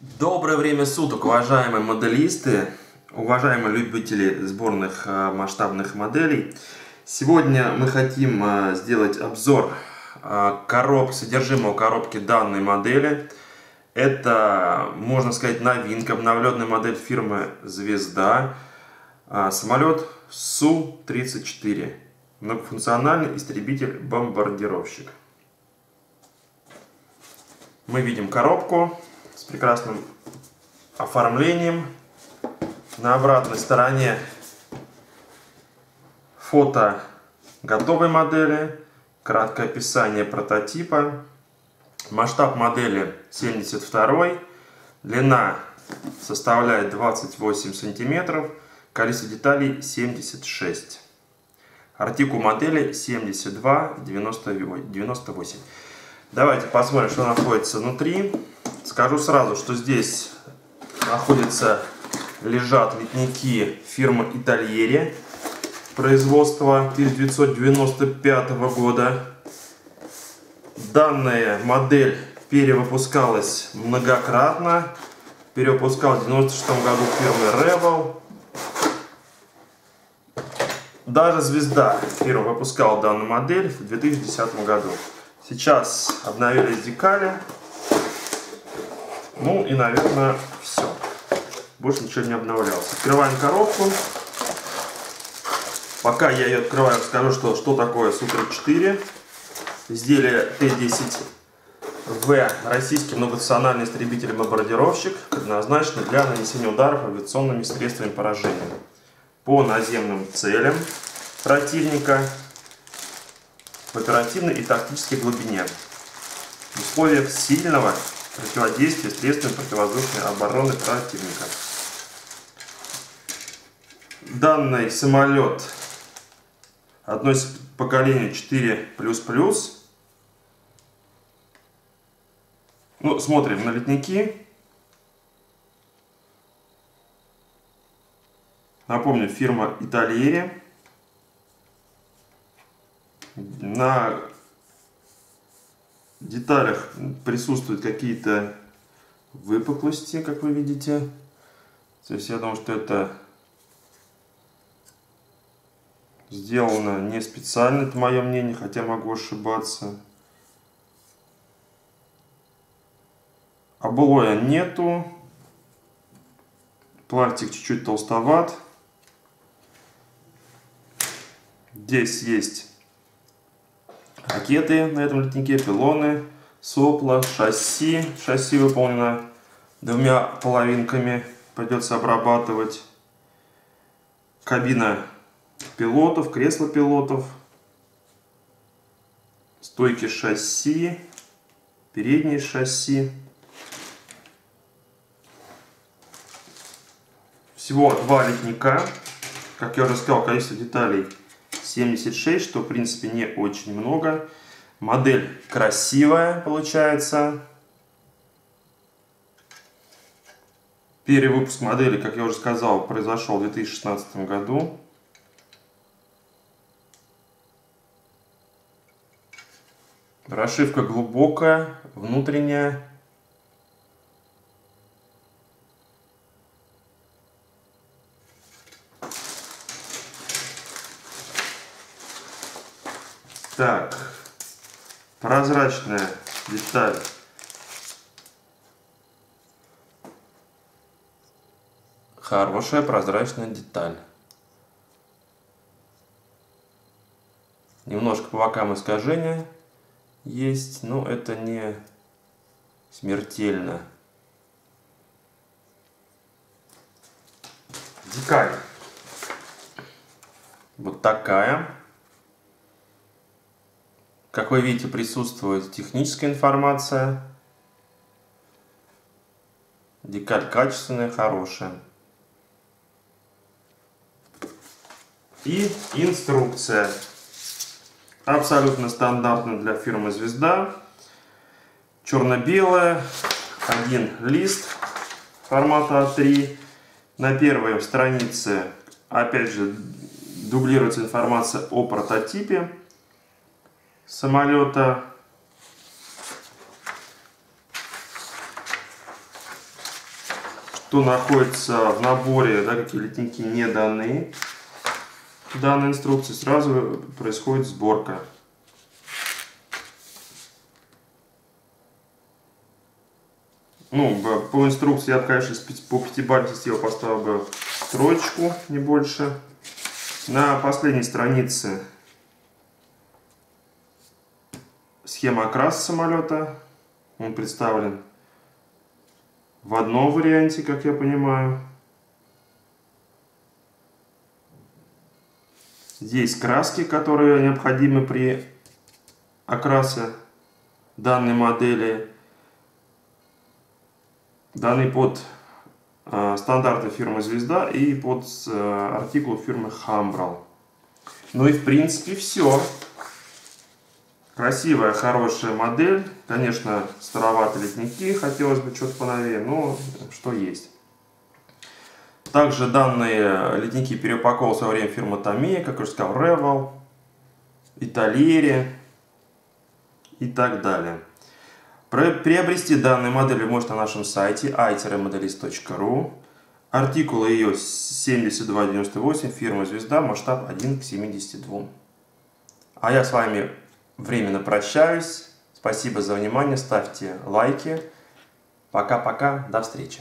Доброе время суток, уважаемые моделисты, уважаемые любители сборных э, масштабных моделей. Сегодня мы хотим э, сделать обзор э, короб, содержимого коробки данной модели. Это, можно сказать, новинка, обновленная модель фирмы «Звезда». Самолет Су-34. Многофункциональный истребитель-бомбардировщик. Мы видим коробку прекрасным оформлением. На обратной стороне фото готовой модели, краткое описание прототипа, масштаб модели 72, длина составляет 28 сантиметров, количество деталей 76. Артикул модели 7298. Давайте посмотрим, что находится внутри. Скажу сразу, что здесь находятся, лежат литники фирмы Итальери производства 1995 года. Данная модель перевыпускалась многократно. Перевыпускал в 96 году фирмы Rebel. Даже Звезда фирма выпускала данную модель в 2010 году. Сейчас обновились декали. Ну и, наверное, все. Больше ничего не обновлялось. Открываем коробку. Пока я ее открываю, скажу, что, что такое Су-34. Изделие Т-10В, российский многонациональный истребитель-бомбардировщик, предназначенный для нанесения ударов авиационными средствами поражения по наземным целям противника в оперативной и тактической глубине в условиях сильного противодействия средствами противовоздушной обороны противника. Данный самолет относится к поколению 4++. Ну, смотрим на летники. Напомню, фирма Итальери. На деталях присутствуют какие-то выпуклости, как вы видите. То есть я думаю, что это сделано не специально, это мое мнение, хотя могу ошибаться. Облоя нету. Пластик чуть-чуть толстоват. Здесь есть ракеты на этом летнике, пилоны, сопла, шасси. Шасси выполнено двумя половинками, придется обрабатывать. Кабина пилотов, кресло пилотов, стойки шасси, передние шасси. Всего два летника. Как я уже сказал, количество деталей 76, что в принципе не очень много. Модель красивая получается. Перевыпуск модели, как я уже сказал, произошел в 2016 году. Расшивка глубокая, внутренняя. Так, прозрачная деталь. Хорошая прозрачная деталь. Немножко по бокам искажения есть, но это не смертельно. Декаль. Вот такая. Как вы видите, присутствует техническая информация. Декаль качественная, хорошая. И инструкция. Абсолютно стандартная для фирмы Звезда. Черно-белая. Один лист формата А3. На первой странице, опять же, дублируется информация о прототипе самолета. что находится в наборе, да, какие литники не даны данной инструкции, сразу происходит сборка. Ну, по инструкции я конечно, по пятибалльной системе поставил бы троечку, не больше. На последней странице схема окраса самолета. Он представлен в одном варианте, как я понимаю. Здесь краски, которые необходимы при окрасе данной модели. Данный под э, стандарты фирмы Звезда и под э, артикул фирмы Хамбрал. Ну и в принципе все. Красивая, хорошая модель. Конечно, староваты литники, хотелось бы что-то поновее, но что есть. Также данные ледники переупаковал в свое время фирма Томея, как уже сказал, Reval, Италиери и так далее. Приобрести данные модели можете на нашем сайте i-modelist.ru. Артикулы ее 7298, фирма Звезда, масштаб 1 к 72. А я с вами временно прощаюсь. Спасибо за внимание, ставьте лайки. Пока-пока, до встречи.